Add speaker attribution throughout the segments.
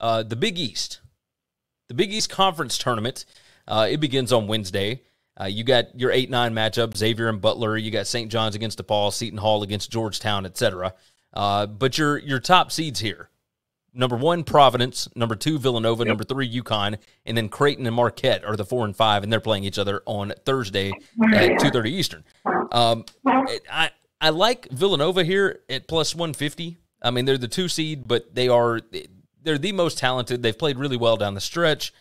Speaker 1: uh, the Big East, the Big East Conference tournament. Uh, it begins on Wednesday. Uh, you got your eight nine matchup: Xavier and Butler. You got St. John's against DePaul, Seton Hall against Georgetown, etc. Uh, but your your top seeds here: number one Providence, number two Villanova, yep. number three UConn, and then Creighton and Marquette are the four and five, and they're playing each other on Thursday at two thirty Eastern. Um, I I like Villanova here at plus one fifty. I mean, they're the two seed, but they are they're the most talented. They've played really well down the stretch.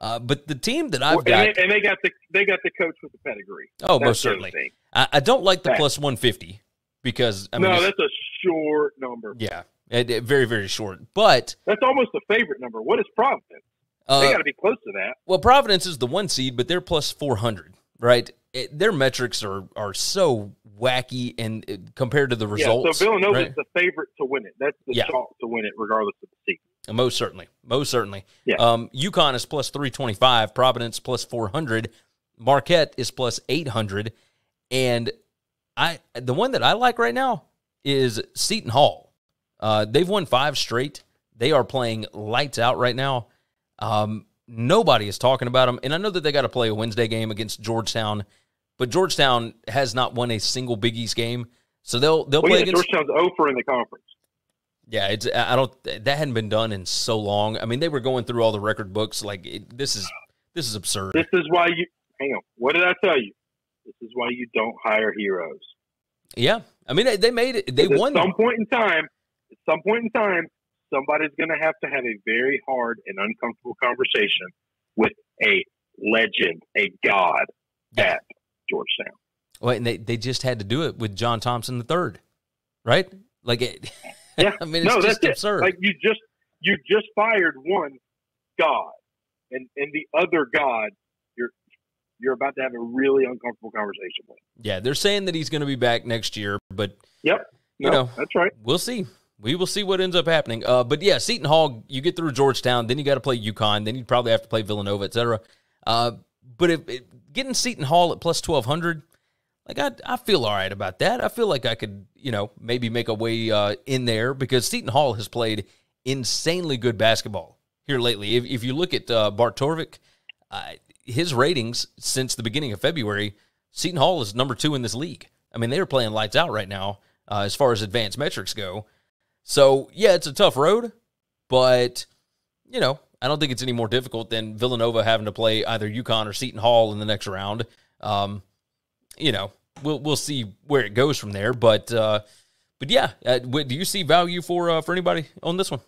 Speaker 1: Uh, but the team that I've
Speaker 2: well,
Speaker 1: got,
Speaker 2: and they, and they, got the they got the coach with the pedigree.
Speaker 1: Oh, that's most certainly. I, I, don't like the plus one fifty because I mean,
Speaker 2: no, that's a short number.
Speaker 1: Yeah, it, it, very very short. But
Speaker 2: that's almost a favorite number. What is Providence? Uh, they got to be close to that.
Speaker 1: Well, Providence is the one seed, but they're plus four hundred, right? It, their metrics are are so wacky and compared to the results.
Speaker 2: Yeah, so Villanova right? is the favorite to win it. That's the yeah. chalk to win it, regardless of the seed.
Speaker 1: Most certainly. Most certainly. Yeah. Um, UConn is plus 325, Providence plus 400, Marquette is plus 800. And I the one that I like right now is Seton Hall. Uh, they've won five straight. They are playing lights out right now. Um, nobody is talking about them. And I know that they got to play a Wednesday game against Georgetown, but Georgetown has not won a single Big East game. So they'll they'll well, play yeah, against
Speaker 2: Georgetown's over in the conference.
Speaker 1: Yeah, it's I don't that hadn't been done in so long. I mean, they were going through all the record books. Like it, this is this is absurd.
Speaker 2: This is why you hang on. What did I tell you? This is why you don't hire heroes.
Speaker 1: Yeah, I mean they, they made it. They won.
Speaker 2: At some point in time, at some point in time, somebody's going to have to have a very hard and uncomfortable conversation with a legend, a god yeah. at Georgetown.
Speaker 1: Well, and they, they just had to do it with John Thompson III, right? Like it.
Speaker 2: Yeah,
Speaker 1: I mean, it's no, just that's absurd.
Speaker 2: It. Like you just you just fired one god, and and the other god you're you're about to have a really uncomfortable conversation with.
Speaker 1: Yeah, they're saying that he's going to be back next year, but
Speaker 2: yep,
Speaker 1: you know
Speaker 2: that's right.
Speaker 1: We'll see. We will see what ends up happening. Uh, but yeah, Seton Hall, you get through Georgetown, then you got to play UConn, then you probably have to play Villanova, etc. Uh, but if, if, getting Seton Hall at plus twelve hundred, like I, I feel all right about that. I feel like I could, you know, maybe make a way uh, in there because Seton Hall has played insanely good basketball here lately. If, if you look at uh, Bart Torvik, uh, his ratings since the beginning of February, Seton Hall is number two in this league. I mean, they are playing lights out right now uh, as far as advanced metrics go. So yeah, it's a tough road, but you know, I don't think it's any more difficult than Villanova having to play either UConn or Seton Hall in the next round. Um, you know, we'll we'll see where it goes from there. But uh, but yeah, uh, do you see value for uh, for anybody on this one?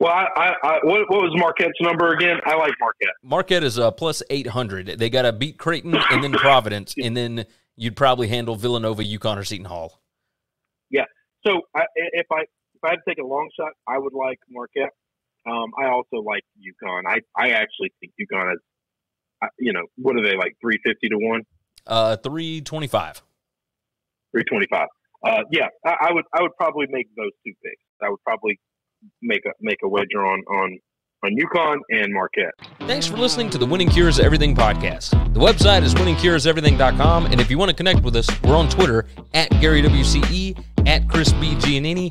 Speaker 2: Well, I, I, I, what, what was Marquette's number again? I like Marquette.
Speaker 1: Marquette is uh, plus eight hundred. They got to beat Creighton and then Providence, and then you'd probably handle Villanova, UConn, or Seton Hall.
Speaker 2: Yeah. So I, if I if I had to take a long shot, I would like Marquette. Um, I also like UConn. I I actually think UConn is, you know, what are they like three fifty to one?
Speaker 1: Uh, three twenty-five.
Speaker 2: Three twenty-five. Uh, yeah, I, I, would. I would probably make those two picks. I would probably make a make a wager on on on UConn and Marquette.
Speaker 1: Thanks for listening to the Winning Cures Everything podcast. The website is winningcureseverything.com, and if you want to connect with us, we're on Twitter at Gary WCE, at Chris B. Giannini,